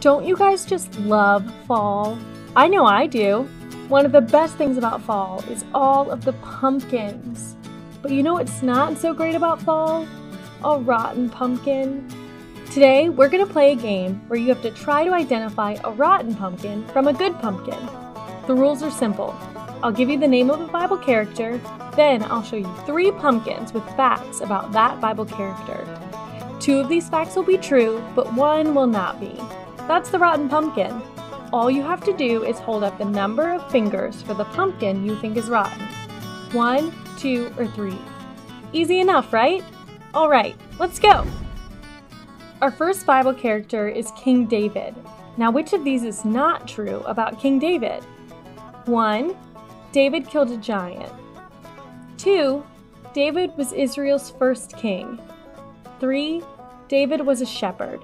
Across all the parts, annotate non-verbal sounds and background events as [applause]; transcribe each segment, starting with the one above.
Don't you guys just love fall? I know I do. One of the best things about fall is all of the pumpkins. But you know what's not so great about fall? A rotten pumpkin. Today, we're going to play a game where you have to try to identify a rotten pumpkin from a good pumpkin. The rules are simple. I'll give you the name of a Bible character, then I'll show you three pumpkins with facts about that Bible character. Two of these facts will be true, but one will not be. That's the rotten pumpkin. All you have to do is hold up the number of fingers for the pumpkin you think is rotten. One, two, or three. Easy enough, right? All right, let's go. Our first Bible character is King David. Now, which of these is not true about King David? 1. David killed a giant. 2. David was Israel's first king. 3. David was a shepherd.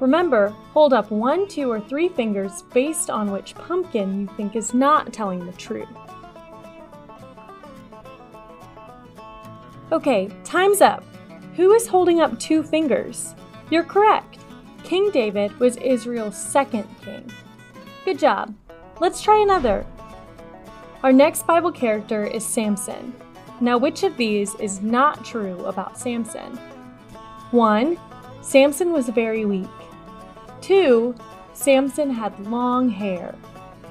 Remember, hold up one, two, or three fingers based on which pumpkin you think is not telling the truth. Okay, time's up. Who is holding up two fingers? You're correct. King David was Israel's second king. Good job. Let's try another. Our next Bible character is Samson. Now, which of these is not true about Samson? 1. Samson was very weak. 2. Samson had long hair.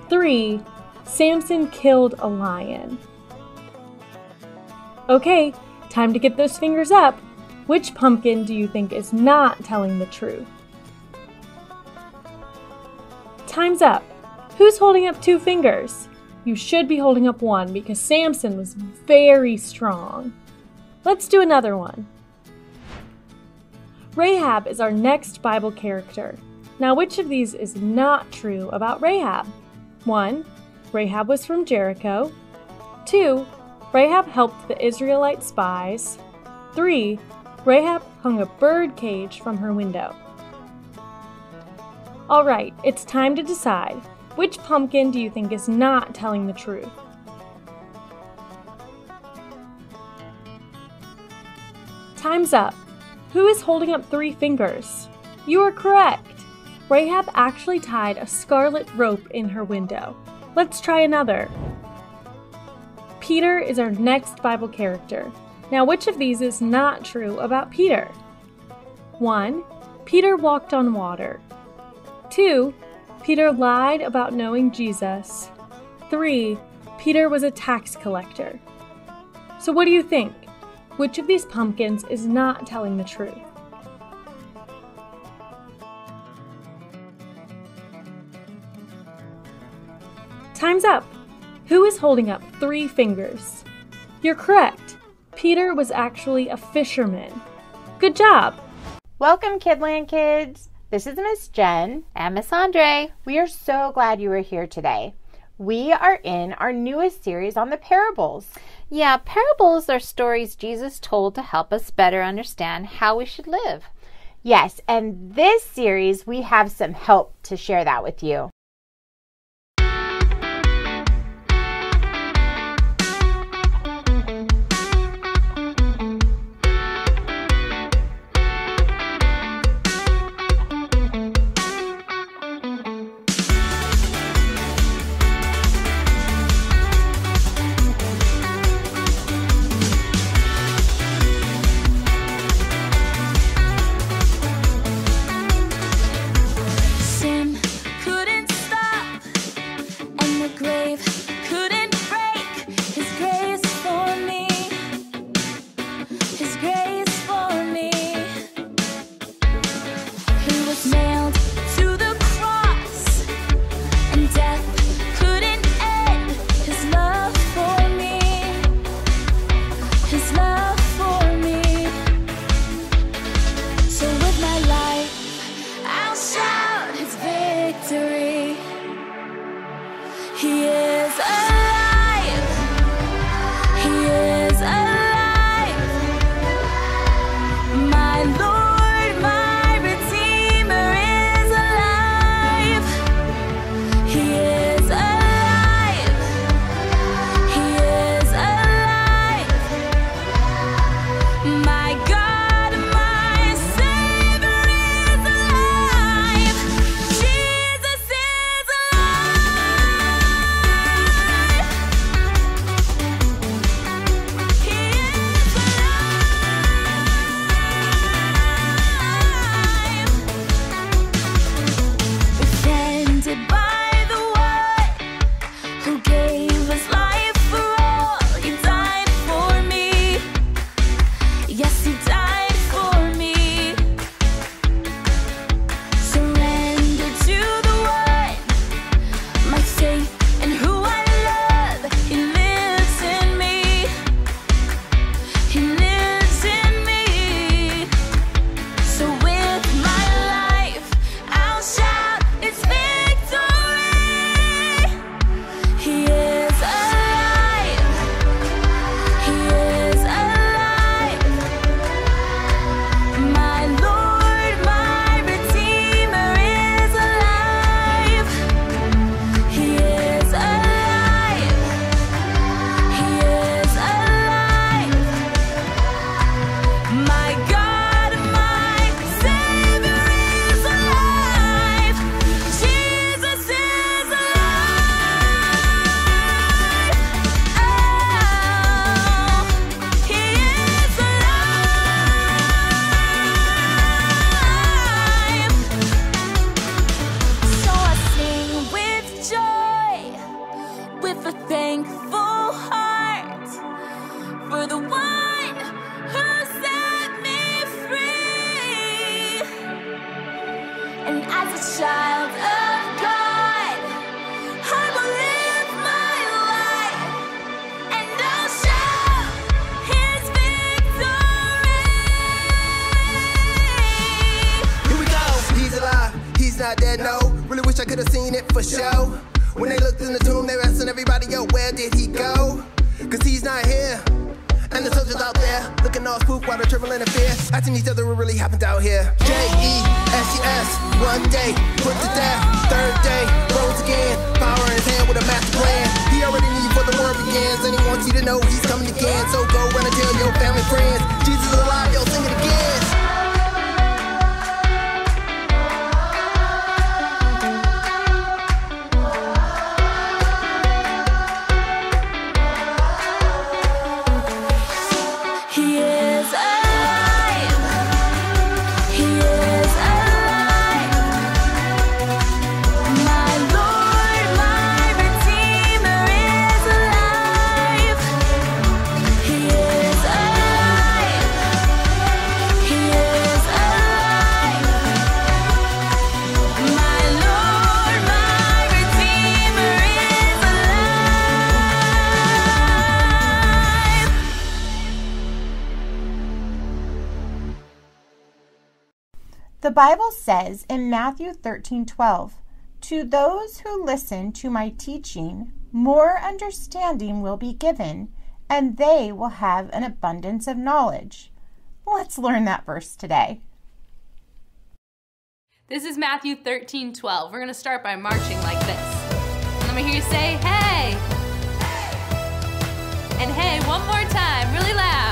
3. Samson killed a lion. Okay, time to get those fingers up. Which pumpkin do you think is not telling the truth? Time's up. Who's holding up two fingers? You should be holding up one because Samson was very strong. Let's do another one. Rahab is our next Bible character. Now, which of these is not true about Rahab? 1. Rahab was from Jericho. 2. Rahab helped the Israelite spies. 3. Rahab hung a bird cage from her window. Alright, it's time to decide. Which pumpkin do you think is not telling the truth? Time's up. Who is holding up three fingers? You are correct. Rahab actually tied a scarlet rope in her window. Let's try another. Peter is our next Bible character. Now, which of these is not true about Peter? 1. Peter walked on water. 2. Peter lied about knowing Jesus. 3. Peter was a tax collector. So, what do you think? Which of these pumpkins is not telling the truth? Up. Who is holding up three fingers? You're correct. Peter was actually a fisherman. Good job. Welcome, Kidland kids. This is Miss Jen and Miss Andre. We are so glad you are here today. We are in our newest series on the parables. Yeah, parables are stories Jesus told to help us better understand how we should live. Yes, and this series we have some help to share that with you. The Bible says in Matthew 13 12, To those who listen to my teaching, more understanding will be given, and they will have an abundance of knowledge. Let's learn that verse today. This is Matthew 13, 12. We're going to start by marching like this. Let me hear you say, hey. And hey, one more time, really loud.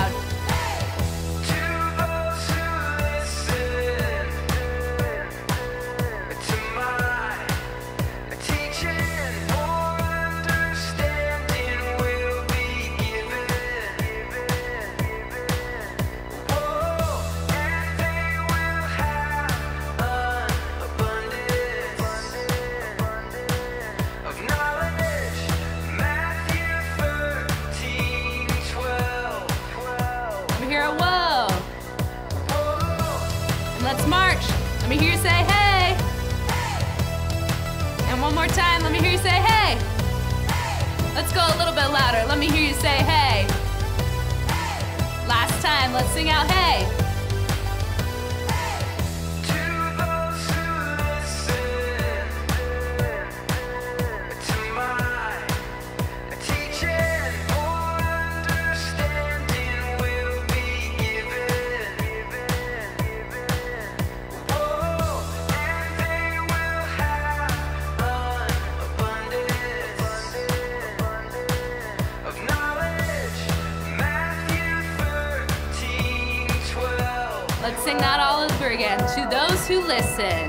Listen.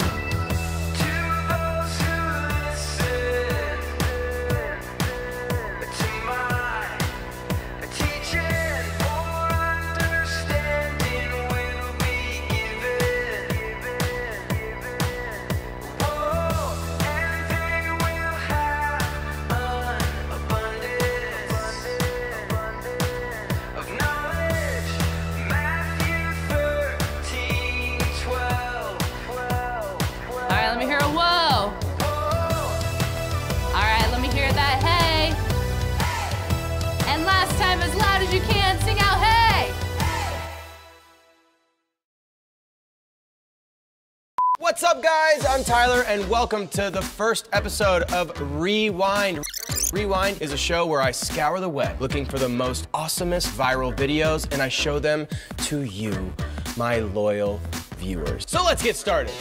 Guys? I'm Tyler, and welcome to the first episode of Rewind. Rewind is a show where I scour the web looking for the most awesomest viral videos, and I show them to you, my loyal viewers. So let's get started.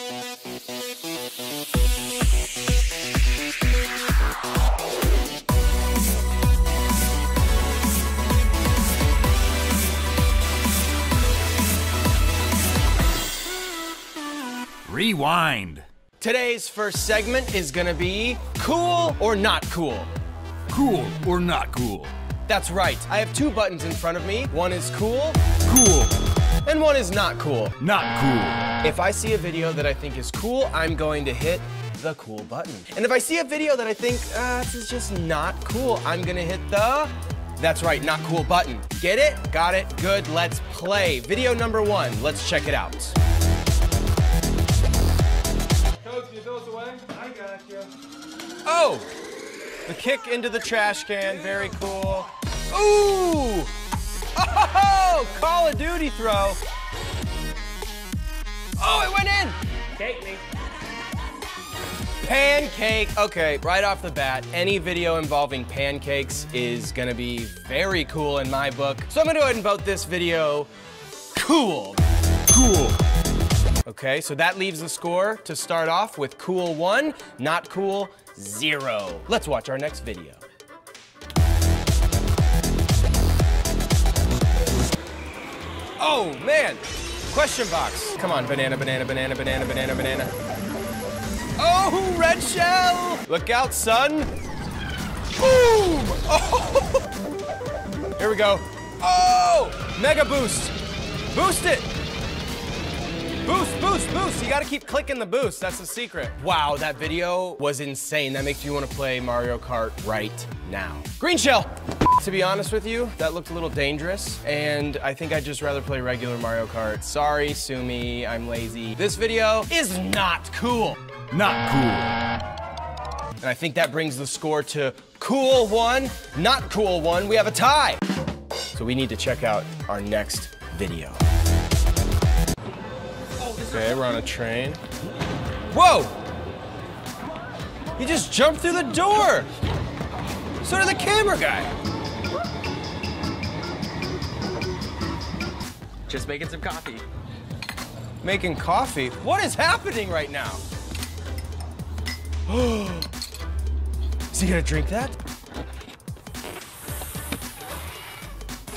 Rewind. Today's first segment is gonna be cool or not cool. Cool or not cool? That's right. I have two buttons in front of me. One is cool, Cool. and one is not cool. Not cool. If I see a video that I think is cool, I'm going to hit the cool button. And if I see a video that I think, uh, this is just not cool, I'm gonna hit the, that's right, not cool button. Get it? Got it? Good, let's play. Video number one, let's check it out. Whoa! The kick into the trash can, very cool. Ooh! [laughs] Oh, Call of Duty throw. Oh, it went in. Take me. Pancake. Okay, right off the bat, any video involving pancakes is gonna be very cool in my book. So I'm gonna go ahead and vote this video cool. Cool. Okay, so that leaves the score to start off with cool one, not cool zero. Let's watch our next video. Oh man, question box. Come on, banana, banana, banana, banana, banana, banana. Oh, red shell! Look out, son. Boom! Oh! [laughs] Here we go. Oh! Mega boost. Boost it. Boost, boost, boost. You gotta keep clicking the boost. That's the secret. Wow, that video was insane. That makes me wanna play Mario Kart right now. Green shell. To be honest with you, that looked a little dangerous, and I think I'd just rather play regular Mario Kart. Sorry, sue me, I'm lazy. This video is not cool. Not cool. And I think that brings the score to cool one, not cool one. We have a tie. So we need to check out our next video. Okay, we're on a train. Whoa! He just jumped through the door! So did the camera guy. Just making some coffee. Making coffee? What is happening right now? [gasps] Is he gonna drink that?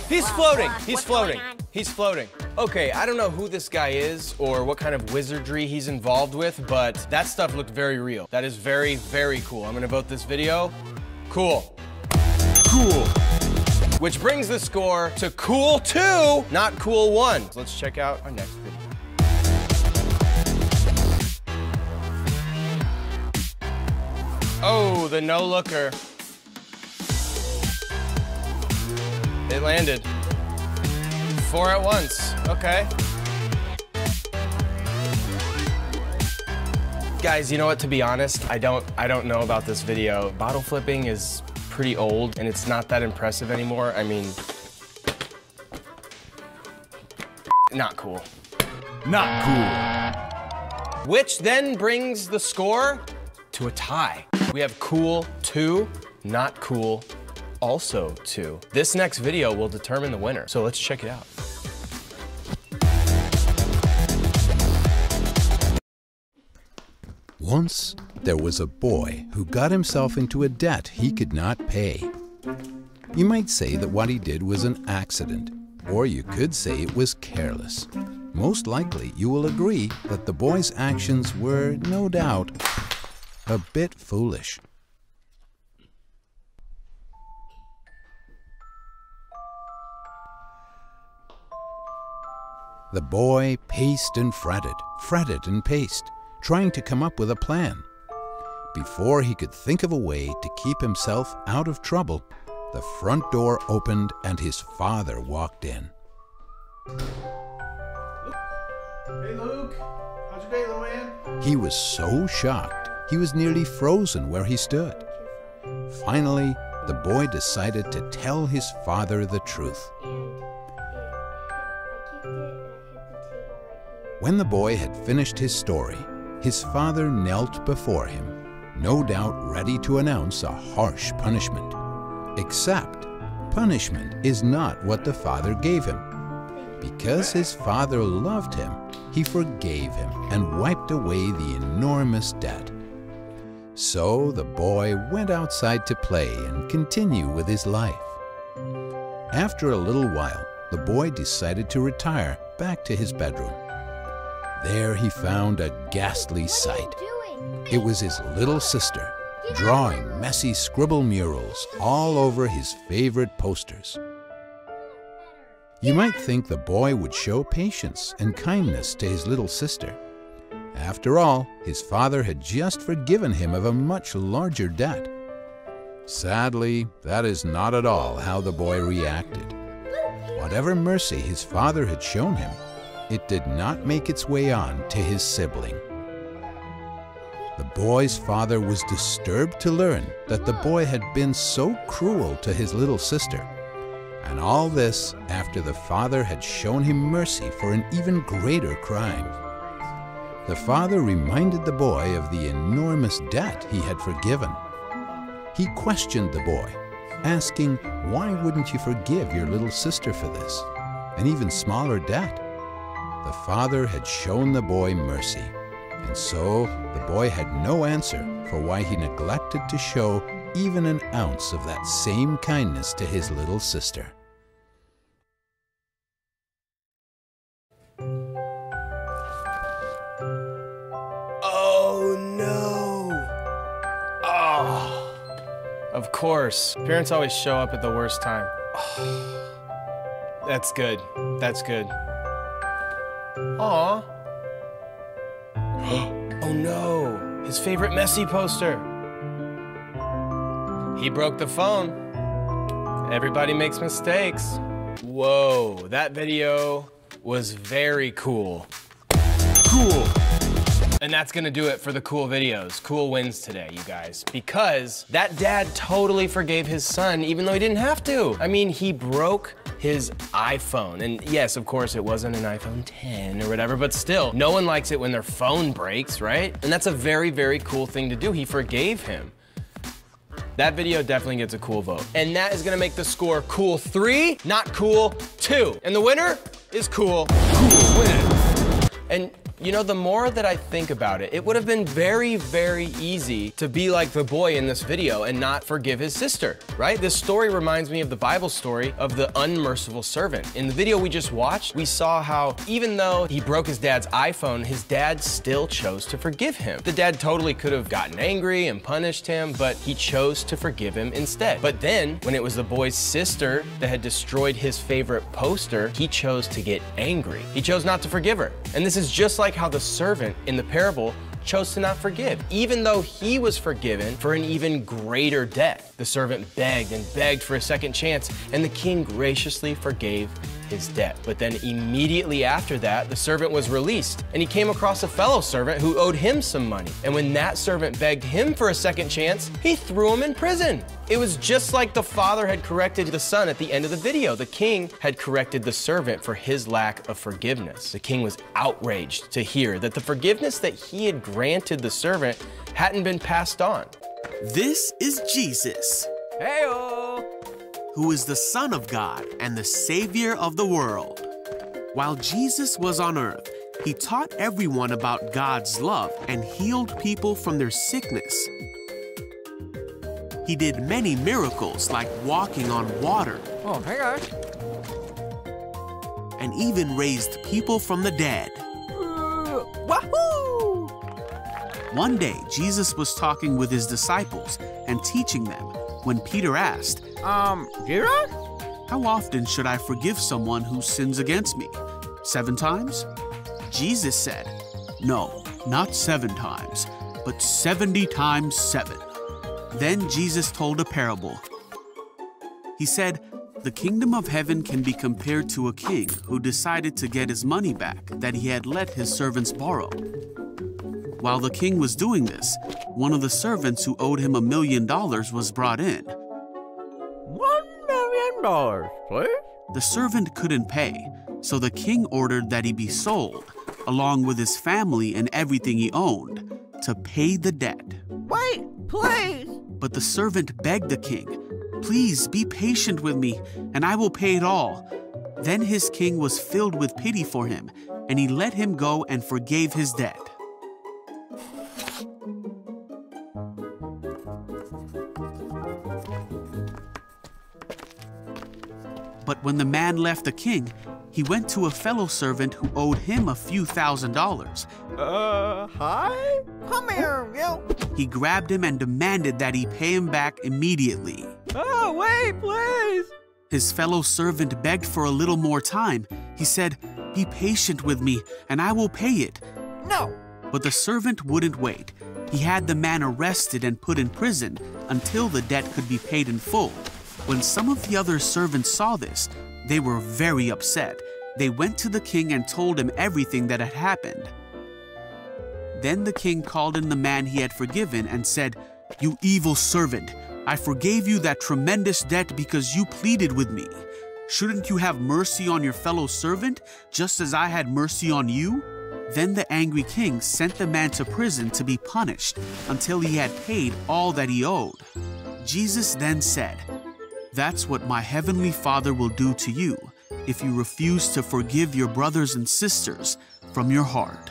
He's floating. He's floating. He's floating. Okay, I don't know who this guy is or what kind of wizardry he's involved with, but that stuff looked very real. That is very, very cool. I'm gonna vote this video cool. Cool. Which brings the score to cool two, not cool one. Let's check out our next video. Oh, the no looker. It landed. Four at once. Okay. Guys, you know what? To be honest, I don't I don't know about this video. Bottle flipping is pretty old and it's not that impressive anymore. I mean, not cool. Not cool. Which then brings the score to a tie. We have cool two, not cool also two. This next video will determine the winner. So let's check it out. Once there was a boy who got himself into a debt he could not pay. You might say that what he did was an accident, or you could say it was careless. Most likely, you will agree that the boy's actions were, no doubt, a bit foolish. The boy paced and fretted, fretted and paced, trying to come up with a plan. Before he could think of a way to keep himself out of trouble, the front door opened and his father walked in. Hey Luke, how's your day, little man? He was so shocked, he was nearly frozen where he stood. Finally, the boy decided to tell his father the truth. When the boy had finished his story, his father knelt before him, no doubt ready to announce a harsh punishment. Except, punishment is not what the father gave him. Because his father loved him, he forgave him and wiped away the enormous debt. So the boy went outside to play and continue with his life. After a little while, the boy decided to retire back to his bedroom. There he found a ghastly sight. It was his little sister, drawing messy scribble murals all over his favorite posters. You might think the boy would show patience and kindness to his little sister. After all, his father had just forgiven him of a much larger debt. Sadly, that is not at all how the boy reacted. Whatever mercy his father had shown him, it did not make its way on to his sibling. The boy's father was disturbed to learn that the boy had been so cruel to his little sister. And all this after the father had shown him mercy for an even greater crime. The father reminded the boy of the enormous debt he had forgiven. He questioned the boy, asking, Why wouldn't you forgive your little sister for this? An even smaller debt. The father had shown the boy mercy, and so the boy had no answer for why he neglected to show even an ounce of that same kindness to his little sister. Oh no. Oh. Of course. Parents always show up at the worst time. [sighs] That's good. That's good. Aw. [gasps] oh no. His favorite Messi poster. He broke the phone. Everybody makes mistakes. Whoa, that video was very cool. Cool. And that's gonna do it for the cool videos. Cool wins today, you guys. Because that dad totally forgave his son, even though he didn't have to. I mean, he broke his iPhone. And yes, of course, it wasn't an iPhone 10 or whatever, but still, no one likes it when their phone breaks, right? And that's a very, very cool thing to do. He forgave him. That video definitely gets a cool vote. And that is gonna make the score cool three, not cool two. And the winner is cool. Cool win. And you know, the more that I think about it, it would have been very, very easy to be like the boy in this video and not forgive his sister, right? This story reminds me of the Bible story of the unmerciful servant. In the video we just watched, we saw how even though he broke his dad's iPhone, his dad still chose to forgive him. The dad totally could have gotten angry and punished him, but he chose to forgive him instead. But then, when it was the boy's sister that had destroyed his favorite poster, he chose to get angry. He chose not to forgive her. And this is just like how the servant in the parable chose to not forgive, even though he was forgiven for an even greater debt. The servant begged and begged for a second chance, and the king graciously forgave his debt. But then immediately after that, the servant was released, and he came across a fellow servant who owed him some money. And when that servant begged him for a second chance, he threw him in prison. It was just like the father had corrected the son at the end of the video. The king had corrected the servant for his lack of forgiveness. The king was outraged to hear that the forgiveness that he had granted the servant hadn't been passed on. This is Jesus. Heyo! Who is the Son of God and the Savior of the world. While Jesus was on earth, he taught everyone about God's love and healed people from their sickness. He did many miracles like walking on water. Oh, hey guys. And even raised people from the dead. Uh, wahoo! One day, Jesus was talking with his disciples and teaching them when Peter asked, Um, Jesus? How often should I forgive someone who sins against me? Seven times? Jesus said, No, not seven times, but 70 times seven. Then Jesus told a parable. He said, The kingdom of heaven can be compared to a king who decided to get his money back that he had let his servants borrow. While the king was doing this, one of the servants who owed him a million dollars was brought in. One million dollars, please? The servant couldn't pay, so the king ordered that he be sold, along with his family and everything he owned, to pay the debt. Wait, please! But the servant begged the king, Please be patient with me, and I will pay it all. Then his king was filled with pity for him, and he let him go and forgave his debt. But when the man left the king, he went to a fellow servant who owed him a few thousand dollars. Uh, hi? Come here, you. He grabbed him and demanded that he pay him back immediately. Oh, wait, please. His fellow servant begged for a little more time. He said, Be patient with me, and I will pay it. No. But the servant wouldn't wait. He had the man arrested and put in prison until the debt could be paid in full. When some of the other servants saw this, they were very upset. They went to the king and told him everything that had happened. Then the king called in the man he had forgiven and said, You evil servant, I forgave you that tremendous debt because you pleaded with me. Shouldn't you have mercy on your fellow servant, just as I had mercy on you? Then the angry king sent the man to prison to be punished until he had paid all that he owed. Jesus then said, That's what my heavenly Father will do to you if you refuse to forgive your brothers and sisters from your heart.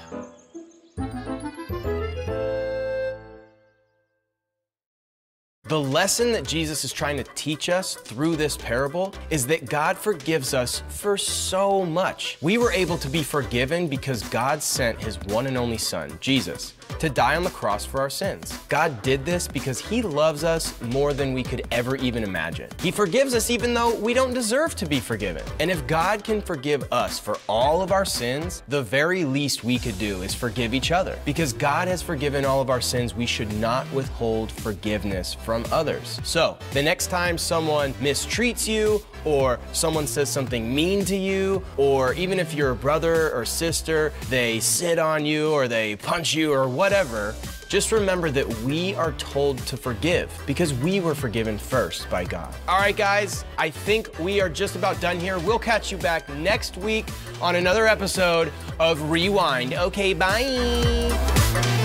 The lesson that Jesus is trying to teach us through this parable is that God forgives us for so much. We were able to be forgiven because God sent his one and only Son, Jesus, to die on the cross for our sins. God did this because he loves us more than we could ever even imagine. He forgives us even though we don't deserve to be forgiven. And if God can forgive us for all of our sins, the very least we could do is forgive each other. Because God has forgiven all of our sins, we should not withhold forgiveness from others. So, the next time someone mistreats you, or someone says something mean to you, or even if you're a brother or sister, they sit on you or they punch you or whatever, just remember that we are told to forgive because we were forgiven first by God. All right, guys, I think we are just about done here. We'll catch you back next week on another episode of Rewind. Okay, bye.